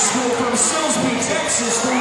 school from Silsbee, Texas.